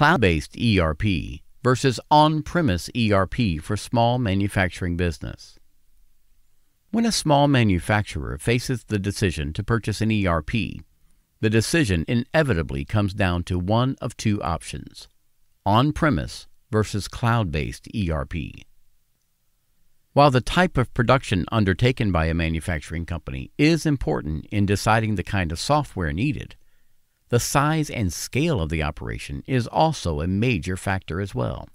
cloud based ERP versus on premise ERP for small manufacturing business. When a small manufacturer faces the decision to purchase an ERP, the decision inevitably comes down to one of two options on premise versus cloud based ERP. While the type of production undertaken by a manufacturing company is important in deciding the kind of software needed, the size and scale of the operation is also a major factor as well.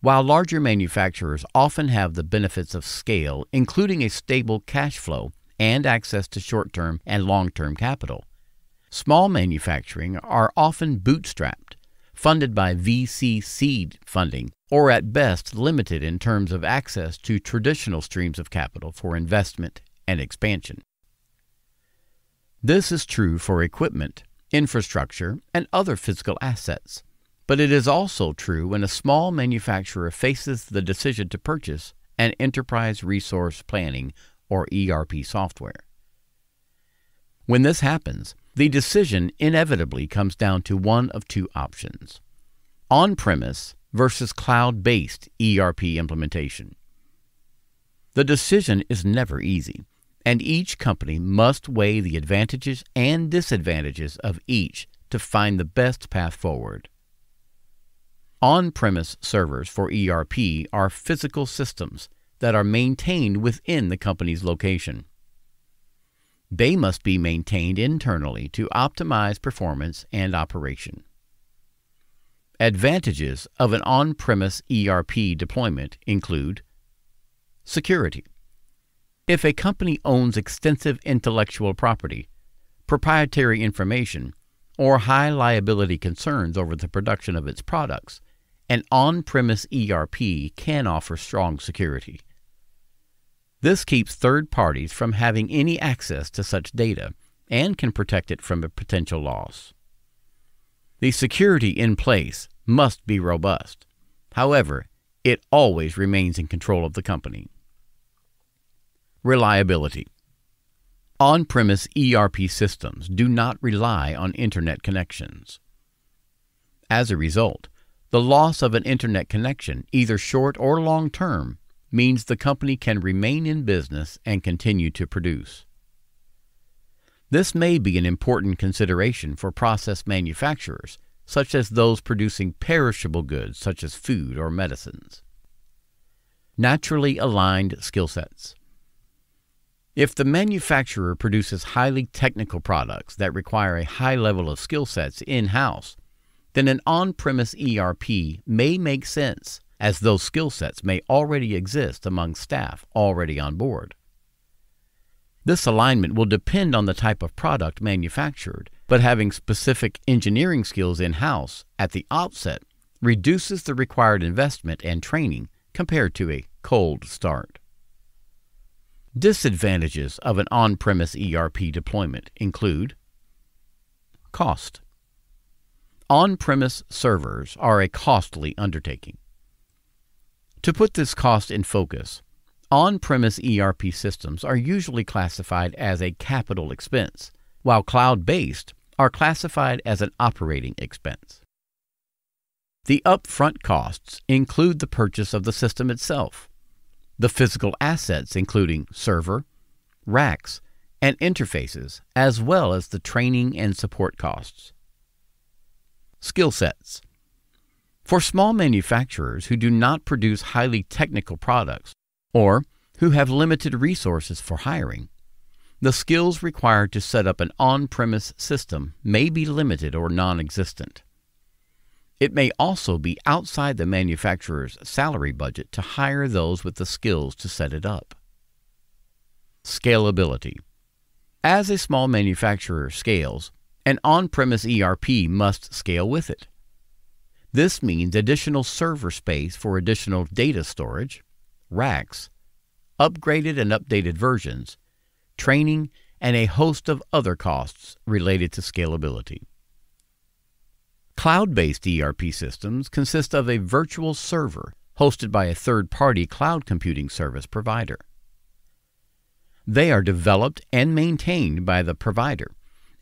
While larger manufacturers often have the benefits of scale, including a stable cash flow and access to short term and long term capital, small manufacturing are often bootstrapped, funded by VC seed funding, or at best limited in terms of access to traditional streams of capital for investment and expansion. This is true for equipment, infrastructure, and other physical assets, but it is also true when a small manufacturer faces the decision to purchase an enterprise resource planning or ERP software. When this happens, the decision inevitably comes down to one of two options on premise versus cloud based ERP implementation. The decision is never easy and each company must weigh the advantages and disadvantages of each to find the best path forward. On premise servers for ERP are physical systems that are maintained within the company's location. They must be maintained internally to optimize performance and operation. Advantages of an on premise ERP deployment include security. If a company owns extensive intellectual property, proprietary information, or high liability concerns over the production of its products, an on premise ERP can offer strong security. This keeps third parties from having any access to such data and can protect it from a potential loss. The security in place must be robust. However, it always remains in control of the company. Reliability. On premise ERP systems do not rely on Internet connections. As a result, the loss of an Internet connection, either short or long term, means the company can remain in business and continue to produce. This may be an important consideration for process manufacturers, such as those producing perishable goods such as food or medicines. Naturally aligned skill sets. If the manufacturer produces highly technical products that require a high level of skill sets in house, then an on premise ERP may make sense, as those skill sets may already exist among staff already on board. This alignment will depend on the type of product manufactured, but having specific engineering skills in house at the outset reduces the required investment and training compared to a cold start. Disadvantages of an on premise ERP deployment include cost. On premise servers are a costly undertaking. To put this cost in focus, on premise ERP systems are usually classified as a capital expense, while cloud based are classified as an operating expense. The upfront costs include the purchase of the system itself the physical assets, including server, racks, and interfaces, as well as the training and support costs. Skill sets. For small manufacturers who do not produce highly technical products or who have limited resources for hiring, the skills required to set up an on premise system may be limited or non existent. It may also be outside the manufacturer's salary budget to hire those with the skills to set it up. Scalability. As a small manufacturer scales, an on premise ERP must scale with it. This means additional server space for additional data storage, racks, upgraded and updated versions, training, and a host of other costs related to scalability. Cloud based ERP systems consist of a virtual server hosted by a third party cloud computing service provider. They are developed and maintained by the provider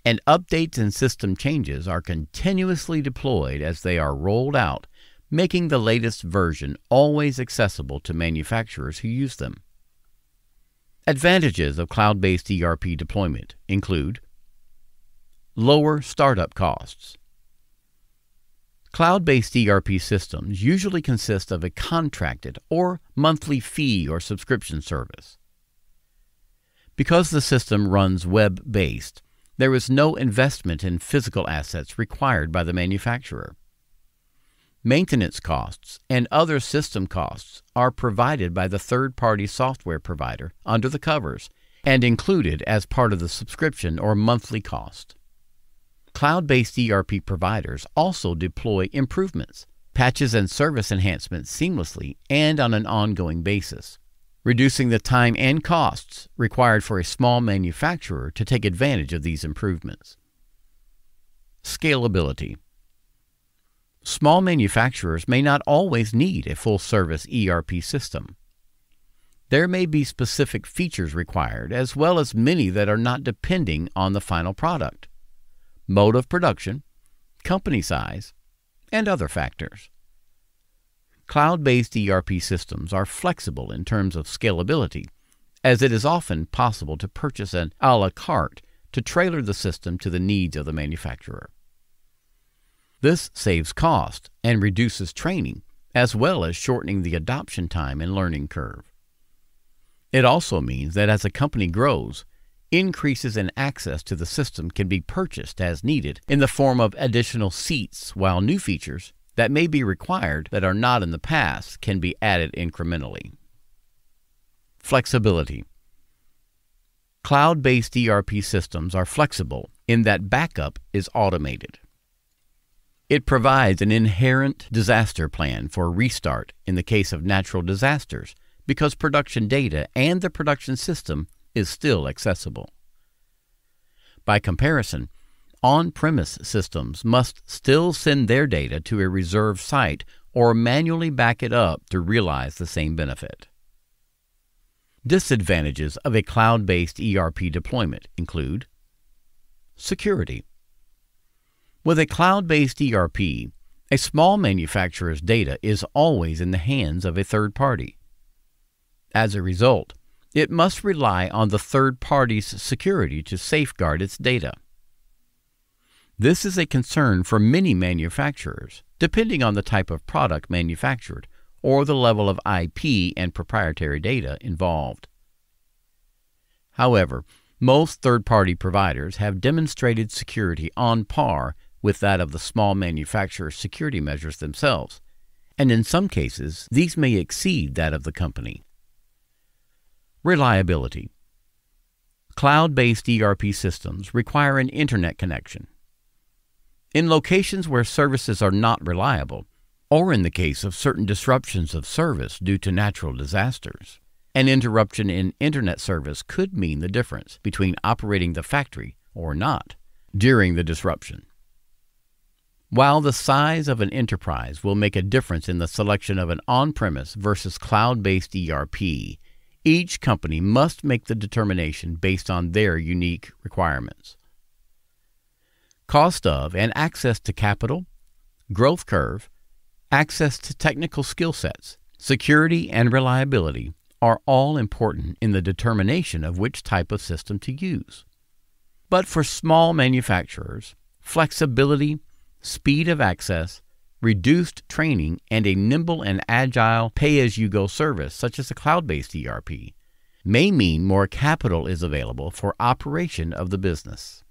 and updates and system changes are continuously deployed as they are rolled out, making the latest version always accessible to manufacturers who use them. Advantages of cloud based ERP deployment include lower startup costs. Cloud based ERP systems usually consist of a contracted or monthly fee or subscription service. Because the system runs web based, there is no investment in physical assets required by the manufacturer. Maintenance costs and other system costs are provided by the third party software provider under the covers and included as part of the subscription or monthly cost. Cloud based ERP providers also deploy improvements, patches, and service enhancements seamlessly and on an ongoing basis, reducing the time and costs required for a small manufacturer to take advantage of these improvements. Scalability Small manufacturers may not always need a full service ERP system. There may be specific features required, as well as many that are not depending on the final product, mode of production, company size, and other factors. Cloud based ERP systems are flexible in terms of scalability, as it is often possible to purchase an a la carte to tailor the system to the needs of the manufacturer. This saves cost and reduces training, as well as shortening the adoption time and learning curve. It also means that as a company grows, increases in access to the system can be purchased as needed in the form of additional seats, while new features that may be required that are not in the past can be added incrementally. Flexibility Cloud based ERP systems are flexible in that backup is automated. It provides an inherent disaster plan for restart in the case of natural disasters because production data and the production system is still accessible. By comparison, on premise systems must still send their data to a reserved site or manually back it up to realize the same benefit. Disadvantages of a cloud based ERP deployment include security. With a cloud based ERP, a small manufacturer's data is always in the hands of a third party. As a result, it must rely on the third party's security to safeguard its data. This is a concern for many manufacturers, depending on the type of product manufactured or the level of IP and proprietary data involved. However, most third party providers have demonstrated security on par with that of the small manufacturer's security measures themselves, and in some cases, these may exceed that of the company. Reliability Cloud based ERP systems require an internet connection. In locations where services are not reliable, or in the case of certain disruptions of service due to natural disasters, an interruption in internet service could mean the difference between operating the factory or not during the disruption. While the size of an enterprise will make a difference in the selection of an on premise versus cloud based ERP, each company must make the determination based on their unique requirements. Cost of and access to capital, growth curve, access to technical skill sets, security, and reliability are all important in the determination of which type of system to use. But for small manufacturers, flexibility speed of access, reduced training, and a nimble and agile pay as you go service, such as a cloud based ERP, may mean more capital is available for operation of the business.